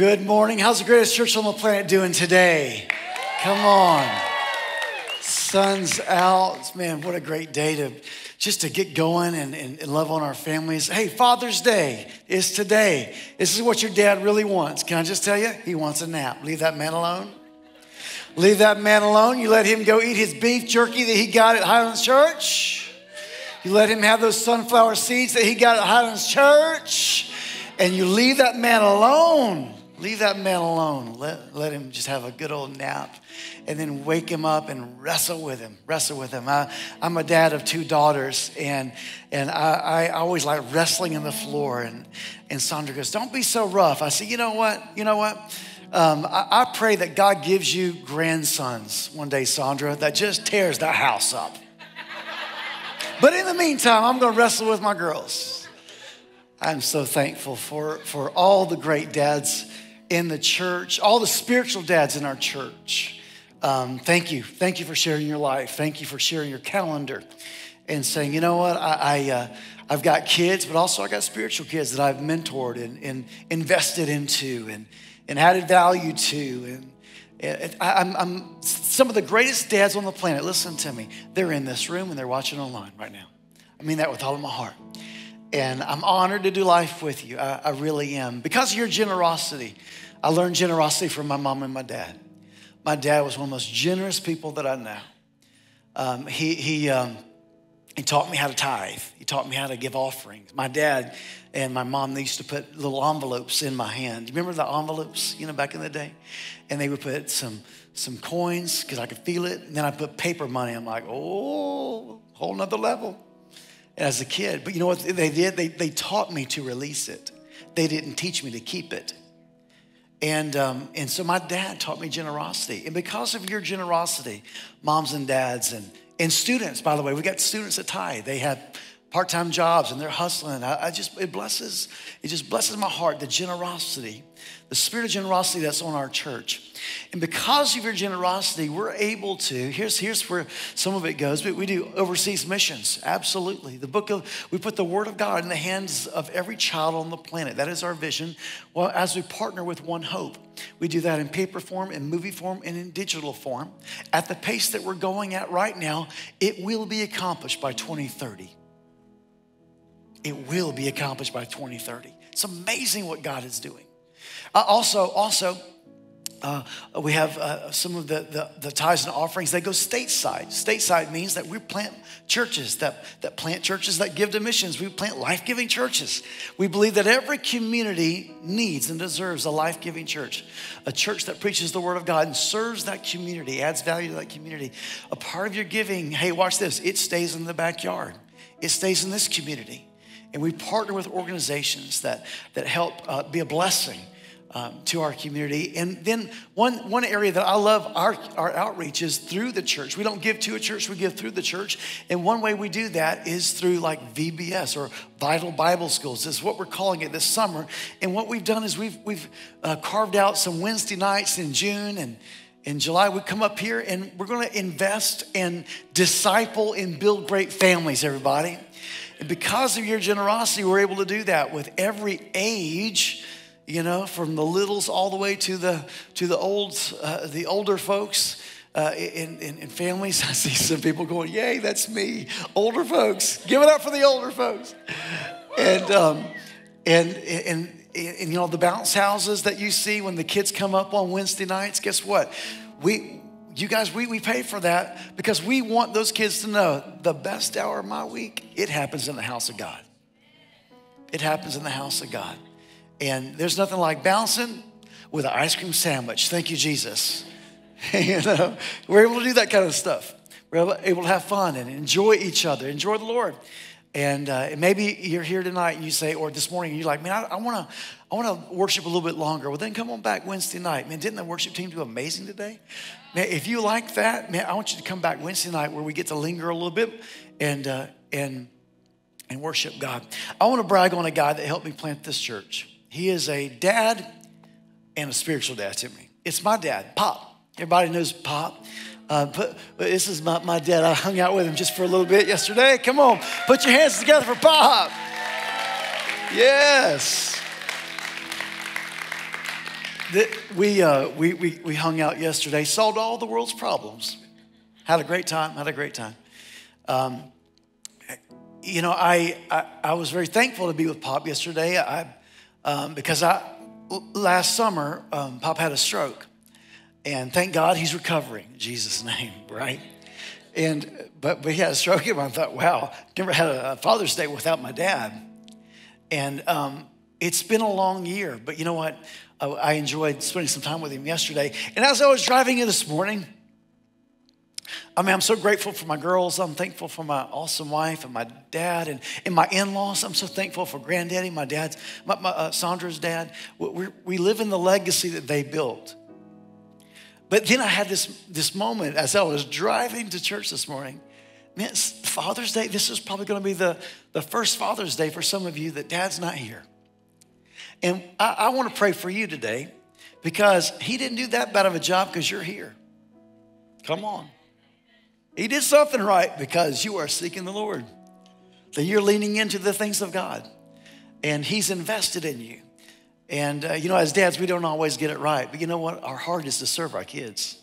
Good morning. How's the greatest church on the planet doing today? Come on. Sun's out. Man, what a great day to just to get going and, and, and, love on our families. Hey, Father's Day is today. This is what your dad really wants. Can I just tell you? He wants a nap. Leave that man alone. Leave that man alone. You let him go eat his beef jerky that he got at Highlands Church. You let him have those sunflower seeds that he got at Highlands Church. And you leave that man alone. Leave that man alone. Let, let him just have a good old nap and then wake him up and wrestle with him. Wrestle with him. I, am a dad of two daughters, and, and I, I always like wrestling in the floor. And, and Sandra goes, Don't be so rough. I said, You know what? You know what? Um, I, I pray that God gives you grandsons one day, Sandra, that just tears the house up. but in the meantime, I'm going to wrestle with my girls. I'm so thankful for, for all the great dads in the church, all the spiritual dads in our church. Um, thank you. Thank you for sharing your life. Thank you for sharing your calendar and saying, you know what, I, I, uh, I've got kids, but also I got spiritual kids that I've mentored and, and invested into and, and added value to. And, and I, I'm, I'm some of the greatest dads on the planet. Listen to me. They're in this room and they're watching online right now. I mean that with all of my heart. And I'm honored to do life with you. I, I really am. Because of your generosity, I learned generosity from my mom and my dad. My dad was one of the most generous people that I know. Um, he, he, um, he taught me how to tithe. He taught me how to give offerings. My dad and my mom, they used to put little envelopes in my hand. You Remember the envelopes, you know, back in the day? And they would put some, some coins because I could feel it. And then I put paper money. I'm like, oh, whole nother level as a kid. But you know what they did? They, they taught me to release it. They didn't teach me to keep it. And, um, and so my dad taught me generosity. And because of your generosity, moms and dads and, and students, by the way, we got students at Tithe. They have part-time jobs and they're hustling. I, I, just, it blesses, it just blesses my heart, the generosity, the spirit of generosity that's on our church. And because of your generosity, we're able to, here's, here's where some of it goes, but we do overseas missions. Absolutely. The book of, we put the word of God in the hands of every child on the planet. That is our vision. Well, as we partner with One Hope, we do that in paper form, in movie form, and in digital form. At the pace that we're going at right now, it will be accomplished by 2030 it will be accomplished by 2030. It's amazing what God is doing. Uh, also, also, uh, we have uh, some of the, the, the, tithes and offerings They go stateside. Stateside means that we plant churches, that, that plant churches that give to missions. We plant life giving churches. We believe that every community needs and deserves a life giving church, a church that preaches the word of God and serves that community, adds value to that community. A part of your giving, hey, watch this, it stays in the backyard, it stays in this community. And we partner with organizations that, that help uh, be a blessing um, to our community. And then one, one area that I love our, our outreach is through the church. We don't give to a church, we give through the church. And one way we do that is through like VBS or Vital Bible Schools. This is what we're calling it this summer. And what we've done is we've, we've uh, carved out some Wednesday nights in June and in July, we come up here and we're going to invest and disciple and build great families, everybody. And because of your generosity, we're able to do that with every age, you know, from the littles all the way to the to the old uh, the older folks. Uh, in, in, in, families, I see some people going, Yay, that's me. Older folks, give it up for the older folks. And, um, and, and, and, you know, the bounce houses that you see when the kids come up on Wednesday nights, guess what? We, you guys, we, we pay for that because we want those kids to know the best hour of my week, it happens in the house of God. It happens in the house of God. And there's nothing like bouncing with an ice cream sandwich. Thank you, Jesus. you know, we're able to do that kind of stuff. We're able to have fun and enjoy each other, enjoy the Lord. And uh, maybe you're here tonight and you say, or this morning, you're like, man, I, I want to I want to worship a little bit longer. Well, then come on back Wednesday night. Man, didn't the worship team do amazing today? Man, if you like that, man, I want you to come back Wednesday night where we get to linger a little bit and, uh, and, and worship God. I want to brag on a guy that helped me plant this church. He is a dad and a spiritual dad to me. It's my dad, Pop. Everybody knows Pop. Uh, this is my, my dad. I hung out with him just for a little bit yesterday. Come on, put your hands together for Pop. Yes. the, we, uh, we, we, we hung out yesterday, solved all the world's problems. Had a great time, had a great time. Um, you know, I, I, I, was very thankful to be with Pop yesterday I, um, because I, last summer, um, Pop had a stroke. And thank God he's recovering in Jesus' name, right? And but, but he had a stroke, and I thought, wow, never had a Father's Day without my dad. And um, it's been a long year, but you know what? I, I enjoyed spending some time with him yesterday. And as I was driving in this morning, I mean, I'm so grateful for my girls. I'm thankful for my awesome wife and my dad and, and my in laws. I'm so thankful for granddaddy, my dad's, my, my uh, Sandra's dad. we we live in the legacy that they built. But then I had this, this moment as I was driving to church this morning. Man, Father's Day, this is probably going to be the, the first Father's Day for some of you that dad's not here. And I, I want to pray for you today because he didn't do that bad of a job because you're here. Come on. He did something right because you are seeking the Lord, that you're leaning into the things of God, and he's invested in you. And, uh, you know, as dads, we don't always get it right. But you know what? Our heart is to serve our kids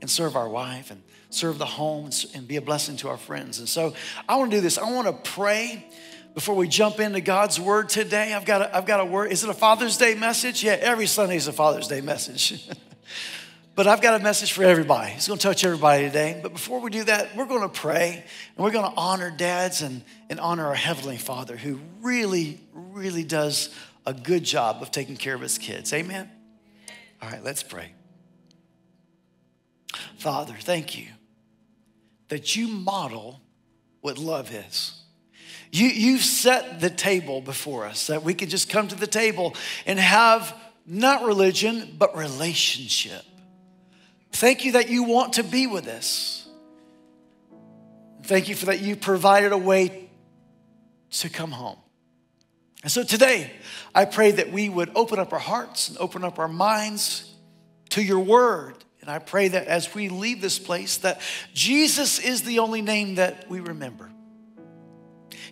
and serve our wife and serve the home and be a blessing to our friends. And so I want to do this. I want to pray before we jump into God's word today. I've got a, I've got a word. Is it a Father's Day message? Yeah, every Sunday is a Father's Day message. but I've got a message for everybody. It's going to touch everybody today. But before we do that, we're going to pray and we're going to honor dads and, and honor our Heavenly Father who really, really does a good job of taking care of his kids. Amen? All right, let's pray. Father, thank you that you model what love is. You, you've set the table before us that we can just come to the table and have not religion, but relationship. Thank you that you want to be with us. Thank you for that you provided a way to come home. And so today, I pray that we would open up our hearts and open up our minds to your word. And I pray that as we leave this place, that Jesus is the only name that we remember.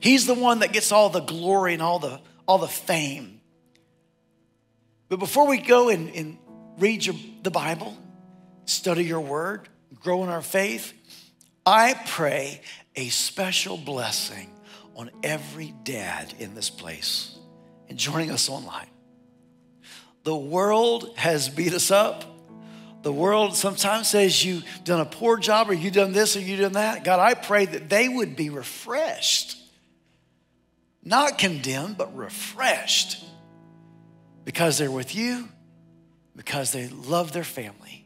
He's the one that gets all the glory and all the, all the fame. But before we go and, and read your, the Bible, study your word, grow in our faith, I pray a special blessing on every dad in this place and joining us online. The world has beat us up. The world sometimes says you've done a poor job or you've done this or you've done that. God, I pray that they would be refreshed, not condemned, but refreshed because they're with you, because they love their family.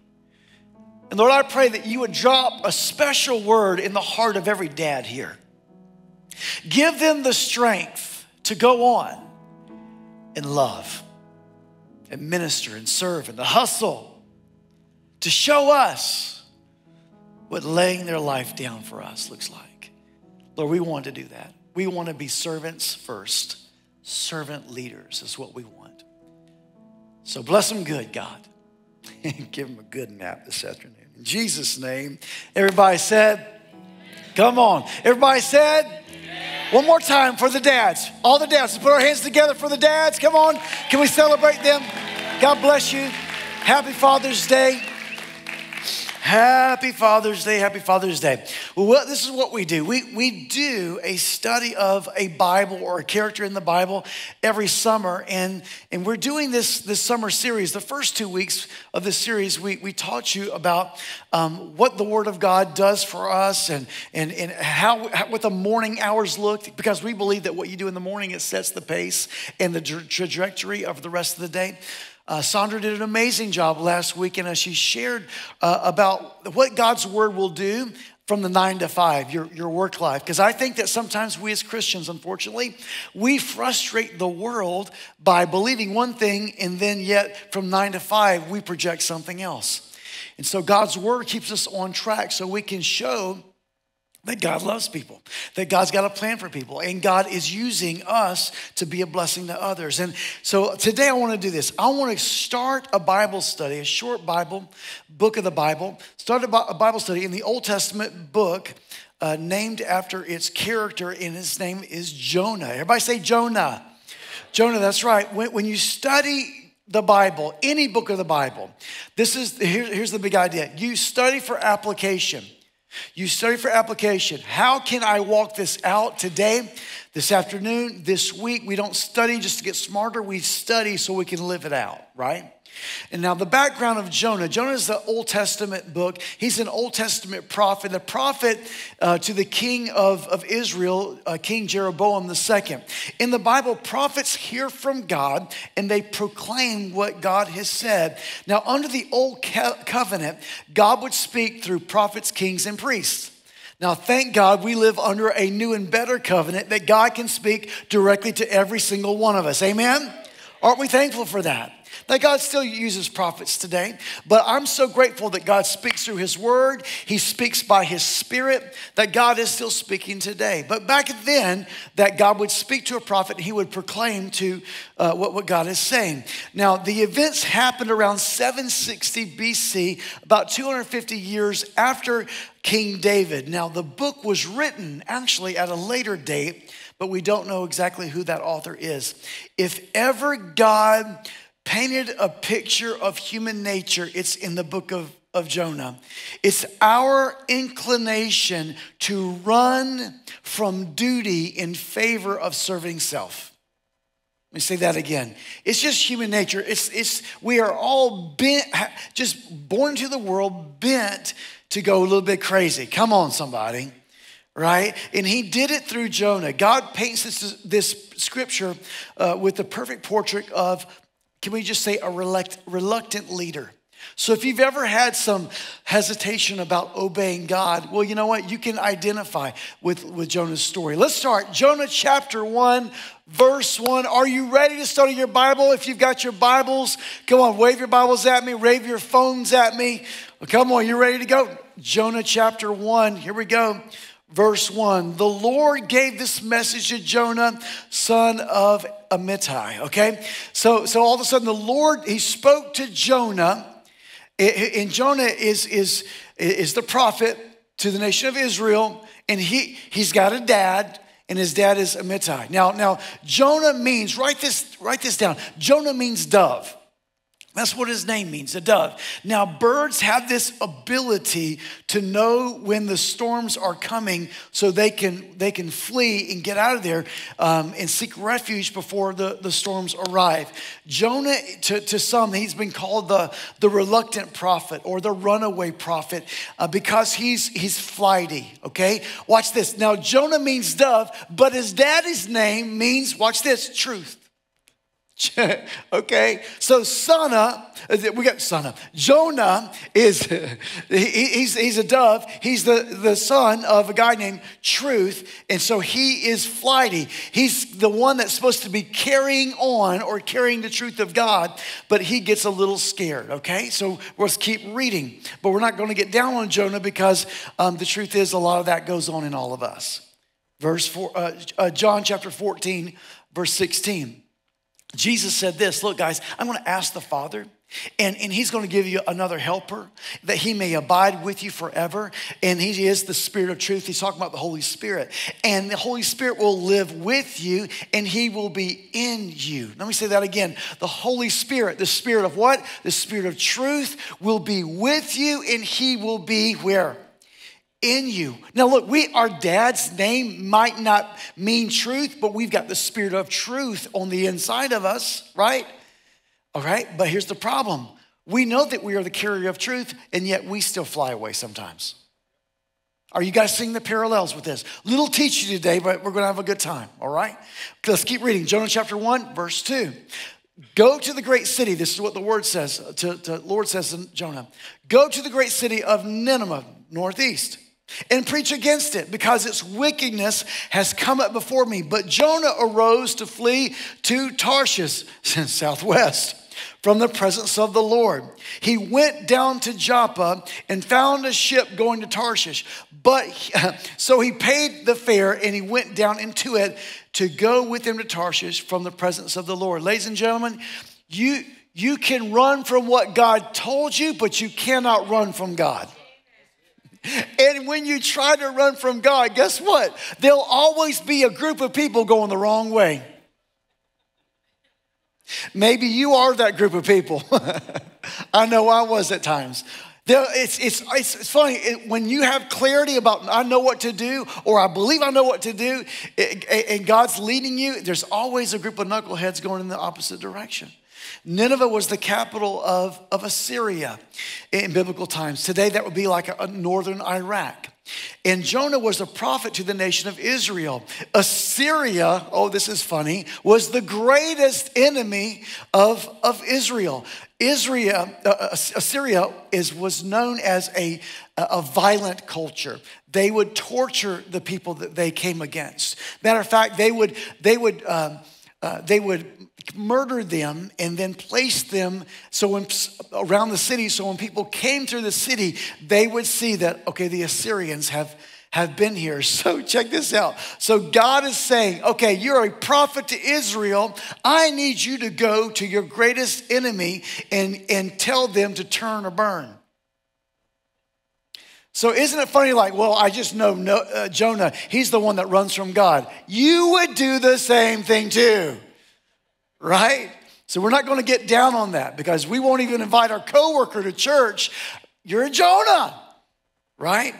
And Lord, I pray that you would drop a special word in the heart of every dad here. Give them the strength to go on and love and minister and serve and the hustle to show us what laying their life down for us looks like. Lord, we want to do that. We want to be servants first. Servant leaders is what we want. So bless them good, God. And give them a good nap this afternoon. In Jesus' name, everybody said, Come on. Everybody said, one more time for the dads. All the dads. Let's put our hands together for the dads. Come on. Can we celebrate them? God bless you. Happy Father's Day. Happy Father's Day, happy Father's Day. Well, this is what we do. We, we do a study of a Bible or a character in the Bible every summer, and, and we're doing this, this summer series. The first two weeks of this series, we, we taught you about um, what the Word of God does for us and, and, and how, how, what the morning hours look, because we believe that what you do in the morning, it sets the pace and the trajectory of the rest of the day. Uh, Sandra did an amazing job last week, and as she shared uh, about what God's word will do from the nine to five, your, your work life. Because I think that sometimes we as Christians, unfortunately, we frustrate the world by believing one thing, and then yet from nine to five, we project something else. And so God's word keeps us on track so we can show that God loves people, that God's got a plan for people, and God is using us to be a blessing to others. And so today I want to do this. I want to start a Bible study, a short Bible, book of the Bible, start a Bible study in the Old Testament book uh, named after its character, and his name is Jonah. Everybody say Jonah. Jonah, that's right. When, when you study the Bible, any book of the Bible, this is here, here's the big idea. You study for application. You study for application. How can I walk this out today, this afternoon, this week? We don't study just to get smarter, we study so we can live it out, right? And now, the background of Jonah Jonah is the Old Testament book. He's an Old Testament prophet, the prophet uh, to the king of, of Israel, uh, King Jeroboam II. In the Bible, prophets hear from God and they proclaim what God has said. Now, under the Old Covenant, God would speak through prophets, kings, and priests. Now, thank God we live under a new and better covenant that God can speak directly to every single one of us. Amen? Aren't we thankful for that? That God still uses prophets today, but I'm so grateful that God speaks through His Word. He speaks by His Spirit, that God is still speaking today. But back then, that God would speak to a prophet, He would proclaim to uh, what, what God is saying. Now, the events happened around 760 BC, about 250 years after King David. Now, the book was written actually at a later date, but we don't know exactly who that author is. If ever God painted a picture of human nature. It's in the book of, of Jonah. It's our inclination to run from duty in favor of serving self. Let me say that again. It's just human nature. It's, it's, we are all bent, just born to the world, bent to go a little bit crazy. Come on, somebody right? And he did it through Jonah. God paints this, this scripture uh, with the perfect portrait of can we just say a reluctant leader? So if you've ever had some hesitation about obeying God, well, you know what? You can identify with, with Jonah's story. Let's start. Jonah chapter 1, verse 1. Are you ready to study your Bible? If you've got your Bibles, come on, wave your Bibles at me, wave your phones at me. Well, come on, you're ready to go? Jonah chapter 1, here we go verse 1 the lord gave this message to jonah son of amittai okay? So so all of a sudden the lord he spoke to jonah. And jonah is is is the prophet to the nation of israel and he he's got a dad and his dad is amittai now now jonah means write this write this down. Jonah means dove that's what his name means, a dove. Now, birds have this ability to know when the storms are coming so they can, they can flee and get out of there um, and seek refuge before the, the storms arrive. Jonah, to, to some, he's been called the, the reluctant prophet or the runaway prophet uh, because he's, he's flighty, okay? Watch this. Now, Jonah means dove, but his daddy's name means, watch this, truth. okay, so Sana, we got Sana. Jonah is he's, he's a dove. He's the, the son of a guy named Truth, and so he is flighty. He's the one that's supposed to be carrying on or carrying the truth of God, but he gets a little scared. Okay, so let's keep reading, but we're not going to get down on Jonah because um, the truth is a lot of that goes on in all of us. Verse four, uh, uh, John chapter fourteen, verse sixteen. Jesus said this Look, guys, I'm going to ask the Father, and, and He's going to give you another helper that He may abide with you forever. And He is the Spirit of truth. He's talking about the Holy Spirit. And the Holy Spirit will live with you, and He will be in you. Let me say that again. The Holy Spirit, the Spirit of what? The Spirit of truth will be with you, and He will be where? In you. Now, look, we our dad's name might not mean truth, but we've got the spirit of truth on the inside of us, right? All right, but here's the problem. We know that we are the carrier of truth, and yet we still fly away sometimes. Are you guys seeing the parallels with this? Little teach you today, but we're gonna have a good time, all right? Let's keep reading. Jonah chapter 1, verse 2. Go to the great city. This is what the word says, to, to Lord says to Jonah. Go to the great city of Nineveh, northeast and preach against it because its wickedness has come up before me. But Jonah arose to flee to Tarshish, southwest, from the presence of the Lord. He went down to Joppa and found a ship going to Tarshish. But so he paid the fare and he went down into it to go with him to Tarshish from the presence of the Lord. Ladies and gentlemen, you you can run from what God told you, but you cannot run from God. And when you try to run from God, guess what? There'll always be a group of people going the wrong way. Maybe you are that group of people. I know I was at times. There, it's, it's, it's, funny it, when you have clarity about I know what to do or I believe I know what to do it, and God's leading you, there's always a group of knuckleheads going in the opposite direction. Nineveh was the capital of, of Assyria in biblical times. Today, that would be like a, a northern Iraq. And Jonah was a prophet to the nation of Israel. Assyria, oh, this is funny, was the greatest enemy of, of Israel. Israel, uh, uh Assyria is, was known as a, a violent culture. They would torture the people that they came against. Matter of fact, they would, they would, um, uh, they would murder them and then place them so when, around the city so when people came through the city they would see that okay the assyrians have have been here. So check this out. So god is saying okay you're a prophet to israel. I need you to go to your greatest enemy and and tell them to turn or burn. So isn't it funny like well i just know no, uh, jonah he's the one that runs from god. You would do the same thing too right? So we're not going to get down on that because we won't even invite our coworker to church. You're a Jonah, right?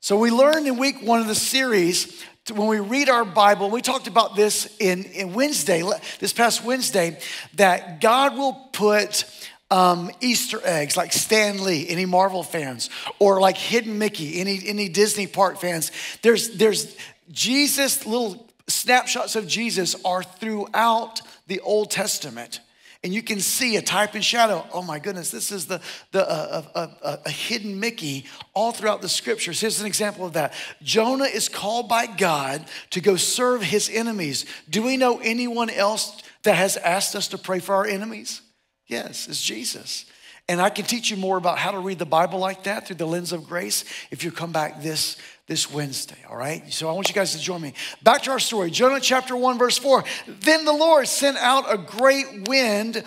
So we learned in week one of the series when we read our Bible, we talked about this in, in Wednesday, this past Wednesday, that God will put um, Easter eggs like Stan Lee, any Marvel fans, or like Hidden Mickey, any, any Disney Park fans. There's, there's Jesus, little snapshots of Jesus are throughout the Old Testament. And you can see a type and shadow. Oh my goodness, this is the, the uh, uh, uh, a hidden Mickey all throughout the scriptures. Here's an example of that. Jonah is called by God to go serve his enemies. Do we know anyone else that has asked us to pray for our enemies? Yes, it's Jesus. And I can teach you more about how to read the Bible like that through the lens of grace if you come back this this Wednesday, all right? So I want you guys to join me. Back to our story Jonah chapter 1, verse 4. Then the Lord sent out a great wind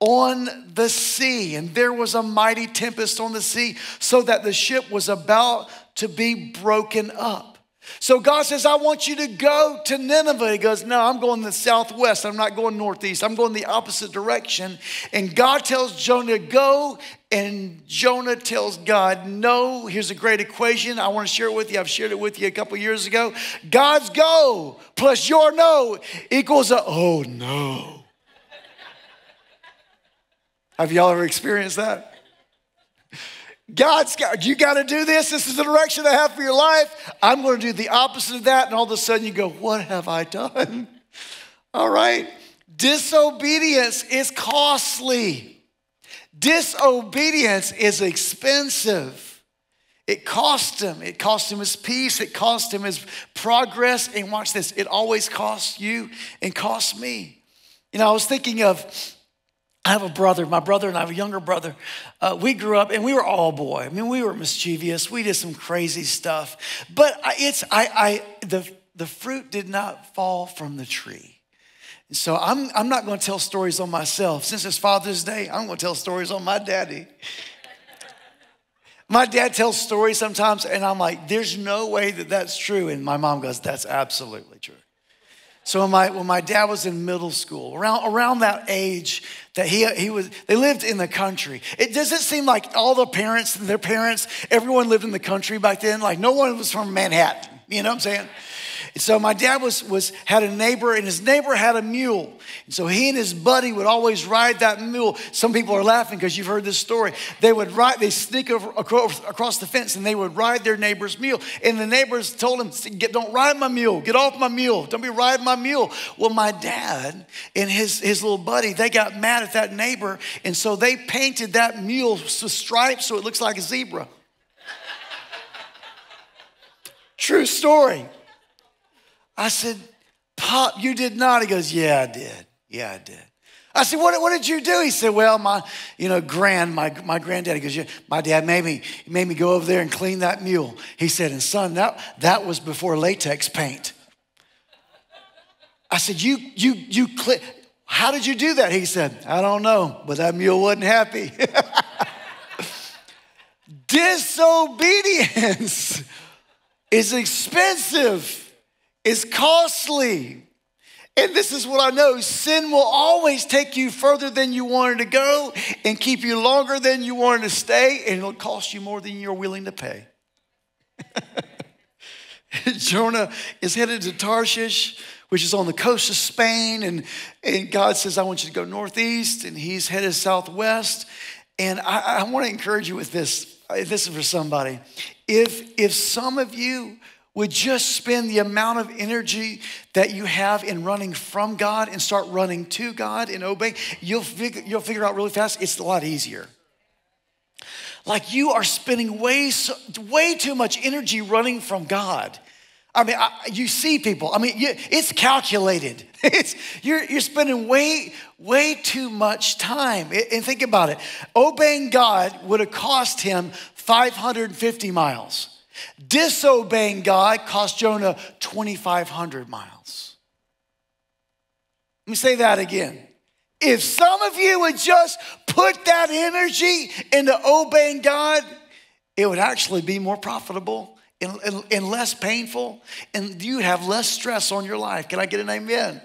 on the sea, and there was a mighty tempest on the sea, so that the ship was about to be broken up. So God says, I want you to go to Nineveh. He goes, No, I'm going the southwest. I'm not going northeast. I'm going the opposite direction. And God tells Jonah, Go. And Jonah tells God, No. Here's a great equation. I want to share it with you. I've shared it with you a couple years ago. God's go plus your no equals a oh no. Have y'all ever experienced that? God's got, you got to do this. This is the direction I have for your life. I'm going to do the opposite of that. And all of a sudden you go, What have I done? All right. Disobedience is costly, disobedience is expensive. It cost him. It cost him his peace. It cost him his progress. And watch this it always costs you and costs me. You know, I was thinking of I have a brother, my brother and I have a younger brother. Uh, we grew up and we were all boy. I mean, we were mischievous. We did some crazy stuff. But it's, I, I, the, the fruit did not fall from the tree. So I'm, I'm not going to tell stories on myself. Since it's Father's Day, I'm going to tell stories on my daddy. my dad tells stories sometimes, and I'm like, there's no way that that's true. And my mom goes, that's absolutely true. So when my, when my dad was in middle school, around, around that age that he, he was, they lived in the country. It doesn't seem like all the parents and their parents, everyone lived in the country back then. Like no one was from Manhattan. You know what I'm saying? so my dad was, was had a neighbor, and his neighbor had a mule. And so he and his buddy would always ride that mule. Some people are laughing because you've heard this story. They would ride, they sneak over, across the fence, and they would ride their neighbor's mule. And the neighbors told him, "Don't ride my mule. Get off my mule. Don't be riding my mule." Well, my dad and his his little buddy they got mad at that neighbor, and so they painted that mule with stripes so it looks like a zebra. True story. I said, Pop, you did not. He goes, Yeah, I did. Yeah, I did. I said, what, what did you do? He said, Well, my, you know, grand, my, my granddaddy goes, yeah, My dad made me, made me go over there and clean that mule. He said, And son, that, that was before latex paint. I said, You, you, you, cl- how did you do that? He said, I don't know, but that mule wasn't happy. Disobedience is expensive is costly. And this is what I know sin will always take you further than you wanted to go and keep you longer than you wanted to stay, and it'll cost you more than you're willing to pay. Jonah is headed to Tarshish, which is on the coast of Spain, and, and God says, I want you to go northeast, and he's headed southwest. And I, I want to encourage you with this. This is for somebody. If, if some of you would just spend the amount of energy that you have in running from God and start running to God and obeying, you'll figure, you'll figure out really fast it's a lot easier. Like you are spending way, so, way too much energy running from God. I mean, I, you see people. I mean, you, it's calculated. It's you're you're spending way way too much time. And think about it. Obeying God would have cost him 550 miles. Disobeying God cost Jonah 2,500 miles. Let me say that again. If some of you would just put that energy into obeying God, it would actually be more profitable and, and, and less painful, and you have less stress on your life. Can I get an amen?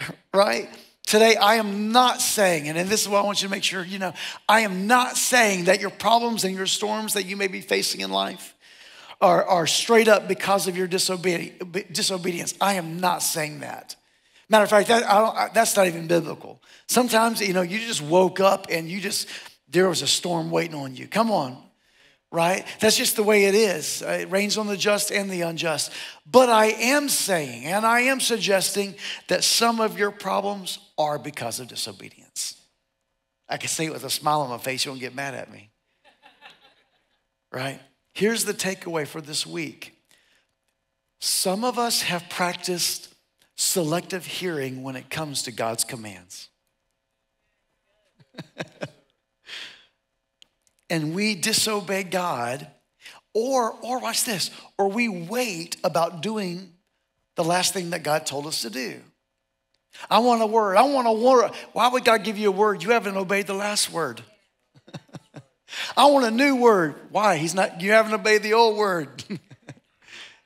Right? Today, I am not saying, and this is what I want you to make sure you know, I am not saying that your problems and your storms that you may be facing in life are, are straight up because of your disobedience. I am not saying that. Matter of fact, that, that's not even biblical. Sometimes, you know, you just woke up and you just, there was a storm waiting on you. Come on, right? That's just the way it is. Uh, it rains on the just and the unjust. But I am saying, and I am suggesting that some of your problems are because of disobedience. I can say it with a smile on my face, you won't get mad at me. Right? Here's the takeaway for this week some of us have practiced selective hearing when it comes to God's commands. and we disobey God, or, or watch this, or we wait about doing the last thing that God told us to do. I want a word. I want a word. Why would God give you a word? You haven't obeyed the last word. I want a new word. Why? He's not, you haven't obeyed the old word.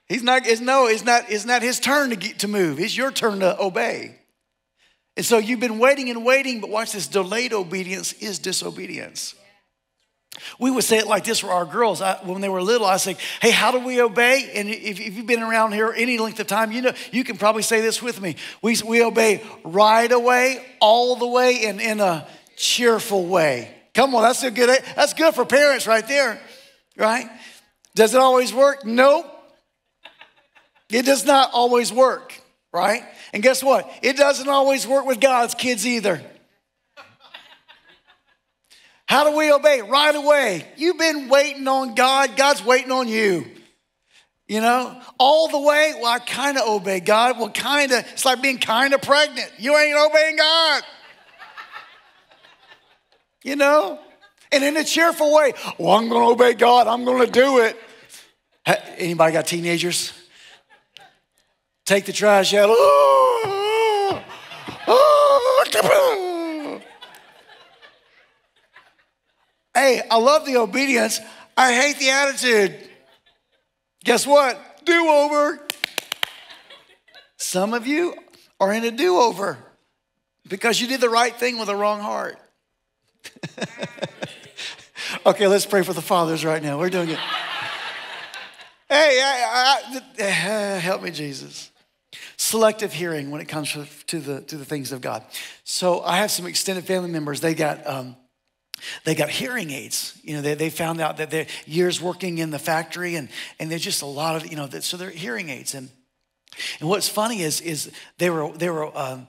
He's not, it's no, it's not, it's not his turn to, get, to move. It's your turn to obey. And so you've been waiting and waiting, but watch this delayed obedience is disobedience. We would say it like this for our girls. I, when they were little, I say, Hey, how do we obey? And if, if, you've been around here any length of time, you know you can probably say this with me. We, we obey right away, all the way, and in a cheerful way. Come on, that's a good that's good for parents right there, right? Does it always work? Nope. It does not always work, right? And guess what? It doesn't always work with God's kids either. How do we obey? Right away. You've been waiting on God, God's waiting on you. You know, all the way, well, I kind of obey God. Well, kind of, it's like being kind of pregnant. You ain't obeying God you know? And in a cheerful way, well, I'm going to obey God. I'm going to do it. Anybody got teenagers? Take the trash out. Oh, oh, hey, I love the obedience. I hate the attitude. Guess what? Do over. Some of you are in a do over because you did the right thing with the wrong heart. okay, let's pray for the fathers right now. We're doing it. hey, I, I, I, help me, Jesus. Selective hearing when it comes to the, to the things of God. So I have some extended family members. They got um, they got hearing aids. You know, they, they found out that they're years working in the factory and, and there's just a lot of, you know, so they're hearing aids. And, and what's funny is, is they were, they were um,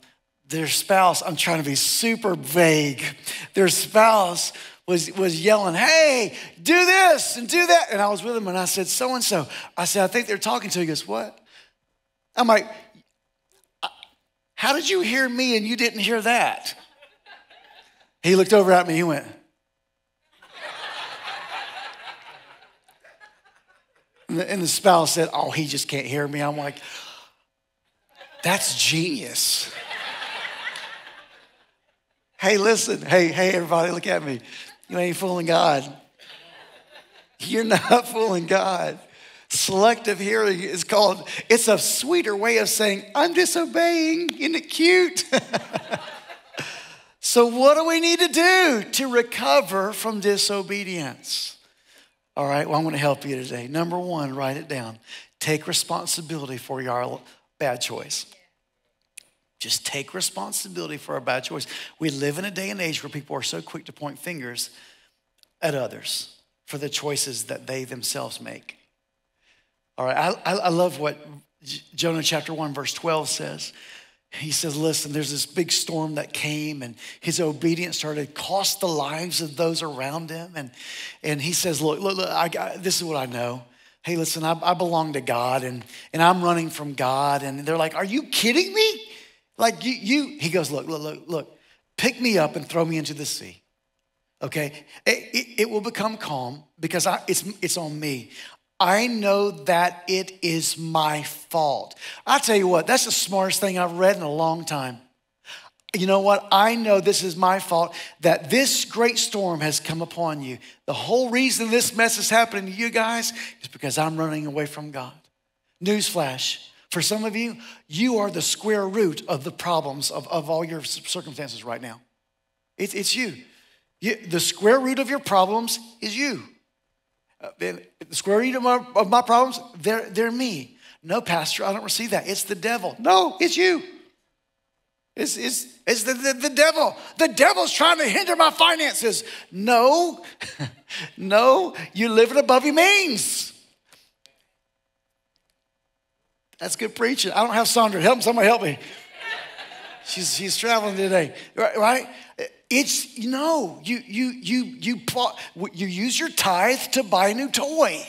their spouse, I'm trying to be super vague, their spouse was, was yelling, Hey, do this and do that. And I was with him and I said, So and so. I said, I think they're talking to you. He goes, What? I'm like, How did you hear me and you didn't hear that? He looked over at me, he went, and the, and the spouse said, Oh, he just can't hear me. I'm like, That's genius. Hey, listen. Hey, hey, everybody, look at me. You ain't fooling God. You're not fooling God. Selective hearing is called, it's a sweeter way of saying, I'm disobeying. Isn't it cute? so, what do we need to do to recover from disobedience? All right, well, I'm going to help you today. Number one, write it down. Take responsibility for your bad choice. Just take responsibility for our bad choice. We live in a day and age where people are so quick to point fingers at others for the choices that they themselves make. All right, I, I love what Jonah chapter 1, verse 12 says. He says, Listen, there's this big storm that came, and his obedience started to cost the lives of those around him. And, and he says, Look, look, look I, this is what I know. Hey, listen, I, I belong to God, and, and I'm running from God. And they're like, Are you kidding me? Like, you, you, he goes, Look, look, look, look, pick me up and throw me into the sea. Okay? It, it, it will become calm because I, it's, it's on me. I know that it is my fault. I tell you what, that's the smartest thing I've read in a long time. You know what? I know this is my fault that this great storm has come upon you. The whole reason this mess is happening to you guys is because I'm running away from God. Newsflash for some of you, you are the square root of the problems of, of all your circumstances right now. It's, it's you. you. The square root of your problems is you. Uh, the square root of my, of my problems, they're, they're me. No, Pastor, I don't receive that. It's the devil. No, it's you. It's, it's, it's the, the, the devil. The devil's trying to hinder my finances. No, no, you're living above your means. That's good preaching. I don't have Sandra. Help somebody help me. She's, she's traveling today, right? It's you know you you you you you use your tithe to buy a new toy,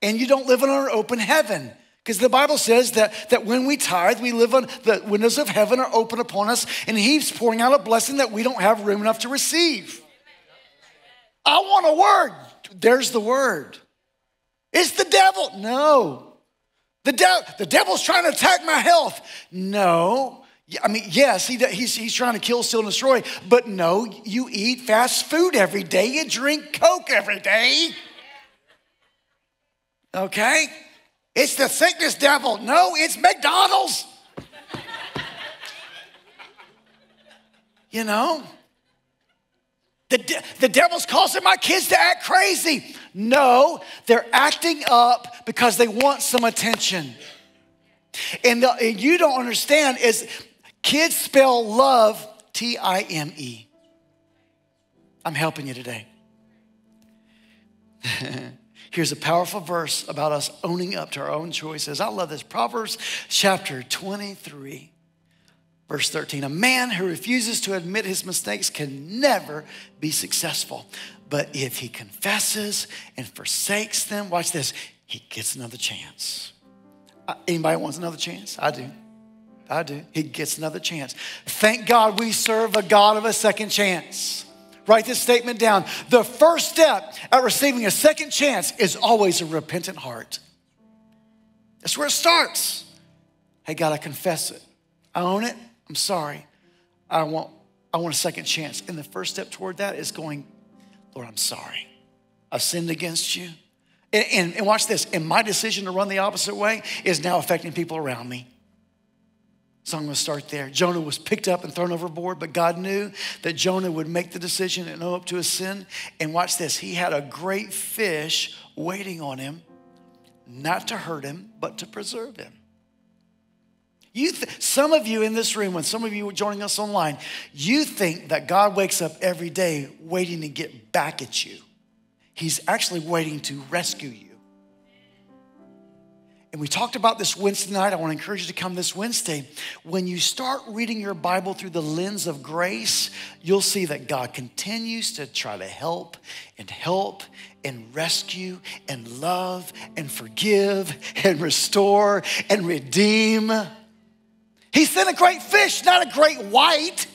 and you don't live in an open heaven. Because the Bible says that, that when we tithe, we live on the windows of heaven are open upon us, and He's pouring out a blessing that we don't have room enough to receive. I want a word. There's the word. It's the devil. No. The, de- the devil's trying to attack my health. No. I mean, yes, he, he's, he's trying to kill, steal, and destroy, but no, you eat fast food every day, you drink Coke every day. Okay? It's the sickness devil. No, it's McDonald's. you know? The, de- the devil's causing my kids to act crazy. No, they're acting up because they want some attention. And, the, and you don't understand is Kids spell love T I M E. I'm helping you today. Here's a powerful verse about us owning up to our own choices. I love this. Proverbs chapter 23, verse 13. A man who refuses to admit his mistakes can never be successful. But if he confesses and forsakes them, watch this, he gets another chance. Uh, anybody wants another chance? I do. I do. He gets another chance. Thank God we serve a God of a second chance. Write this statement down. The first step at receiving a second chance is always a repentant heart. That's where it starts. Hey, God, I confess it. I own it. I'm sorry. I want, I want a second chance. And the first step toward that is going, Lord, I'm sorry. I've sinned against you. And, and, and watch this. And my decision to run the opposite way is now affecting people around me. So I'm going to start there. Jonah was picked up and thrown overboard, but God knew that Jonah would make the decision and own up to his sin. And watch this he had a great fish waiting on him, not to hurt him, but to preserve him. You th- some of you in this room, and some of you joining us online, you think that God wakes up every day waiting to get back at you. He's actually waiting to rescue you. And we talked about this Wednesday night. I want to encourage you to come this Wednesday. When you start reading your Bible through the lens of grace, you'll see that God continues to try to help and help and rescue and love and forgive and restore and redeem. He sent a great fish, not a great white.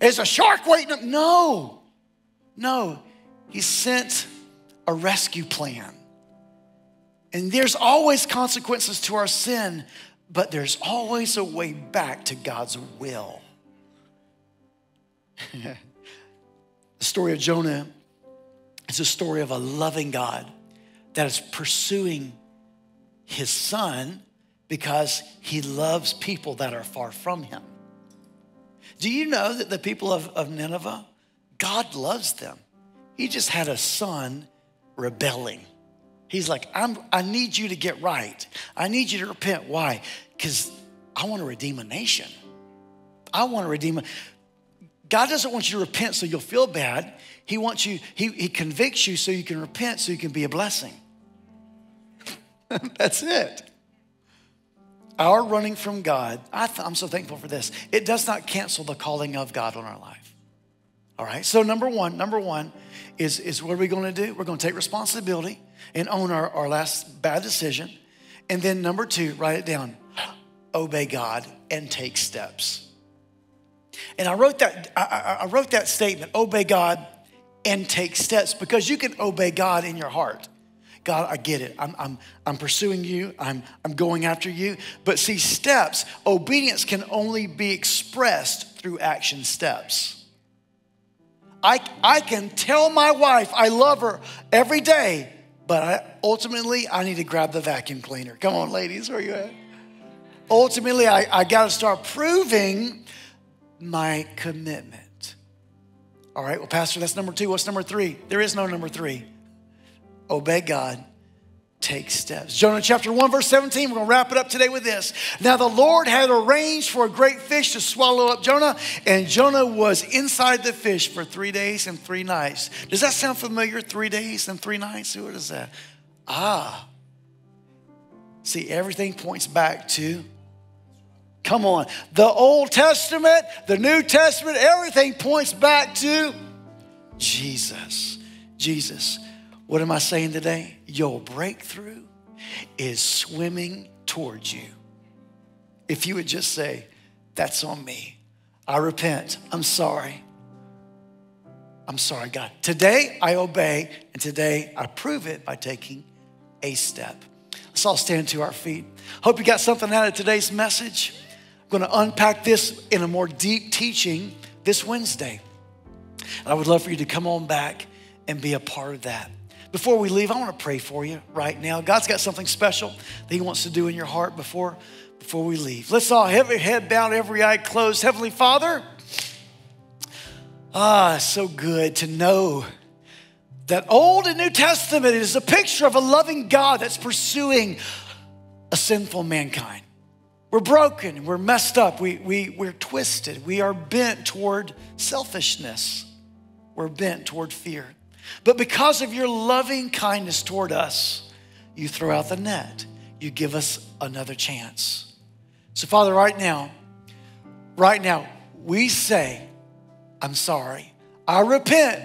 Is a shark waiting? No, no. He sent a rescue plan. And there's always consequences to our sin, but there's always a way back to God's will. the story of Jonah is a story of a loving God that is pursuing his son because he loves people that are far from him. Do you know that the people of, of Nineveh, God loves them? He just had a son rebelling. He's like, I'm, I need you to get right. I need you to repent. Why? Because I want to redeem a nation. I want to redeem a. God doesn't want you to repent so you'll feel bad. He wants you, he, he convicts you so you can repent so you can be a blessing. That's it. Our running from God, I am so thankful for this. It does not cancel the calling of God on our life. All right. So number one, number one is, is what are we going to do? We're going to take responsibility and own our, our last bad decision. And then number two, write it down. Obey God and take steps. And I wrote that, I, I wrote that statement, obey God and take steps, because you can obey God in your heart. God, I get it. I'm, I'm, I'm pursuing you. I'm, I'm going after you. But see, steps, obedience can only be expressed through action steps. I, I can tell my wife I love her every day, but I, ultimately I need to grab the vacuum cleaner. Come on, ladies, where you at? Ultimately, I, I got to start proving my commitment. All right, well, Pastor, that's number two. What's number three? There is no number three. Obey God, take steps. Jonah chapter 1, verse 17, we're gonna wrap it up today with this. Now the Lord had arranged for a great fish to swallow up Jonah, and Jonah was inside the fish for three days and three nights. Does that sound familiar? Three days and three nights? What is that? Ah. See, everything points back to Come on. The Old Testament, the New Testament, everything points back to Jesus. Jesus. What am I saying today? Your breakthrough is swimming towards you. If you would just say, That's on me. I repent. I'm sorry. I'm sorry, God. Today I obey, and today I prove it by taking a step. Let's all stand to our feet. Hope you got something out of today's message I'm going to unpack this in a more deep teaching this Wednesday. And I would love for you to come on back and be a part of that. Before we leave, I want to pray for you right now. God's got something special that He wants to do in your heart before, before we leave. Let's all have your head bowed, every eye closed. Heavenly Father, ah, so good to know that Old and New Testament is a picture of a loving God that's pursuing a sinful mankind. We're broken, we're messed up, we, we, we're twisted, we are bent toward selfishness, we're bent toward fear. But because of your loving kindness toward us, you throw out the net, you give us another chance. So, Father, right now, right now, we say, I'm sorry. I repent.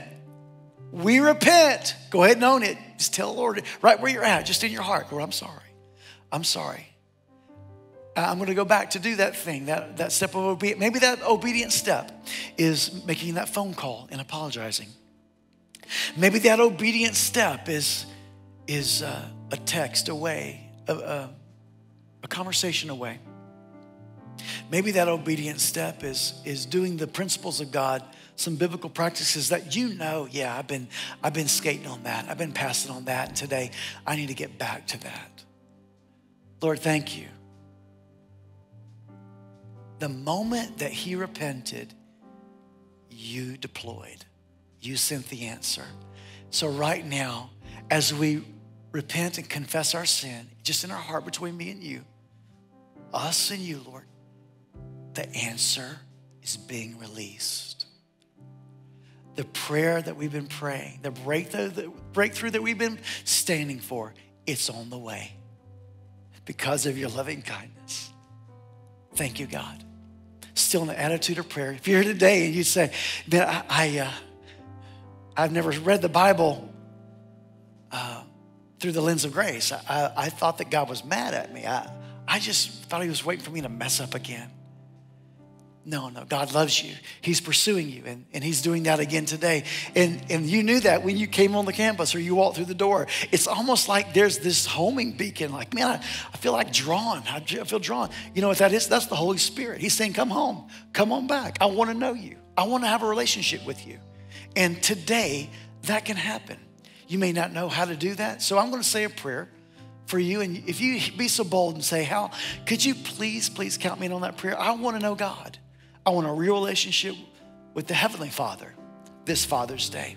We repent. Go ahead and own it. Just tell the Lord right where you're at, just in your heart, Lord, I'm sorry. I'm sorry. I'm going to go back to do that thing, that, that step of obedience. Maybe that obedient step is making that phone call and apologizing. Maybe that obedient step is, is uh, a text away, a, a, a conversation away. Maybe that obedient step is, is doing the principles of God, some biblical practices that you know, yeah, I've been, I've been skating on that. I've been passing on that. And today I need to get back to that. Lord, thank you the moment that he repented, you deployed. You sent the answer. So, right now, as we repent and confess our sin, just in our heart between me and you, us and you, Lord, the answer is being released. The prayer that we've been praying, the breakthrough, the breakthrough that we've been standing for, it's on the way because of your loving kindness. Thank you, God still in the attitude of prayer. If you're here today and you say, man, I, I uh, I've never read the Bible uh, through the lens of grace. I, I, I, thought that God was mad at me. I, I just thought he was waiting for me to mess up again. No, no, God loves you. He's pursuing you, and, and He's doing that again today. And, and you knew that when you came on the campus or you walked through the door. It's almost like there's this homing beacon, like, man, I, I feel like drawn. I, I feel drawn. You know what that is? That's the Holy Spirit. He's saying, come home, come on back. I want to know you, I want to have a relationship with you. And today, that can happen. You may not know how to do that. So I'm going to say a prayer for you. And if you be so bold and say, Hal, could you please, please count me in on that prayer? I want to know God. I want a real relationship with the Heavenly Father this Father's Day.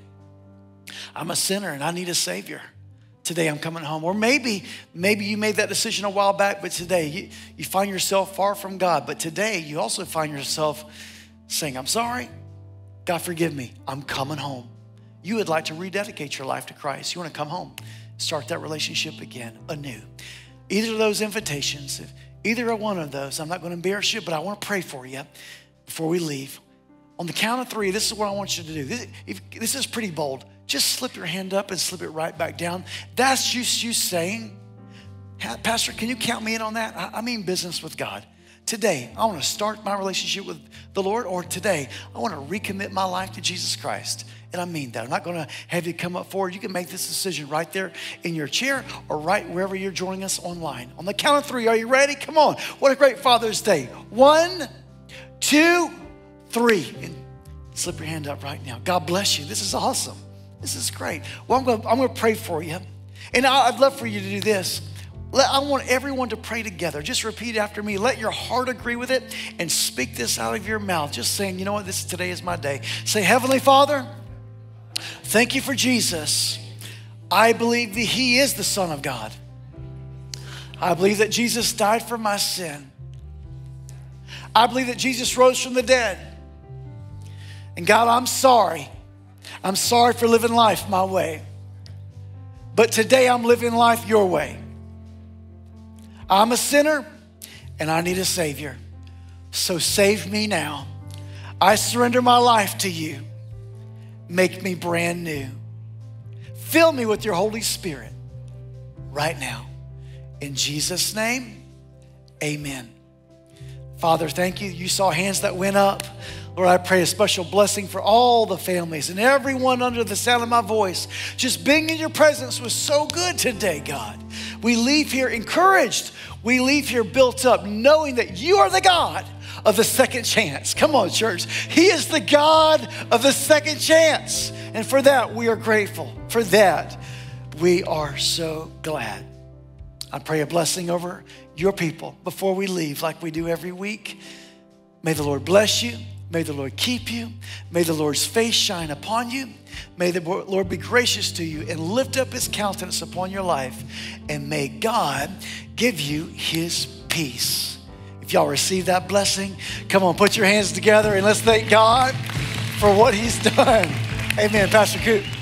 I'm a sinner and I need a Savior. Today I'm coming home. Or maybe, maybe you made that decision a while back, but today you, you find yourself far from God. But today you also find yourself saying, I'm sorry. God, forgive me. I'm coming home. You would like to rededicate your life to Christ. You want to come home, start that relationship again anew. Either of those invitations, if either one of those, I'm not going to embarrass you, but I want to pray for you before we leave. On the count of three, this is what I want you to do. This, if, this is pretty bold. Just slip your hand up and slip it right back down. That's just you saying, Pastor, can you count me in on that? I, I mean business with God. Today, I want to start my relationship with the Lord, or today, I want to recommit my life to Jesus Christ. And I mean that. I'm not going to have you come up forward. You can make this decision right there in your chair or right wherever you're joining us online. On the count of three, are you ready? Come on. What a great Father's Day. One, two, three. And slip your hand up right now. God bless you. This is awesome. This is great. Well, I'm going to, I'm to pray for you. And I'd love for you to do this. I want everyone to pray together. Just repeat after me. Let your heart agree with it and speak this out of your mouth. Just saying, you know what, this today is my day. Say, Heavenly Father, Thank you for Jesus. I believe that He is the Son of God. I believe that Jesus died for my sin. I believe that Jesus rose from the dead. And God, I'm sorry. I'm sorry for living life my way. But today I'm living life your way. I'm a sinner and I need a Savior. So save me now. I surrender my life to you. Make me brand new. Fill me with your Holy Spirit right now. In Jesus' name, amen. Father, thank you. You saw hands that went up. Lord, I pray a special blessing for all the families and everyone under the sound of my voice. Just being in your presence was so good today, God. We leave here encouraged. We leave here built up, knowing that you are the God of the second chance. Come on, church. He is the God of the second chance. And for that, we are grateful. For that, we are so glad. I pray a blessing over your people before we leave, like we do every week. May the Lord bless you. May the Lord keep you. May the Lord's face shine upon you. May the Lord be gracious to you and lift up his countenance upon your life. And may God give you his peace. If y'all receive that blessing, come on, put your hands together and let's thank God for what He's done. Amen. Pastor Coop.